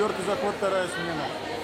Четвертый заход, вторая смена.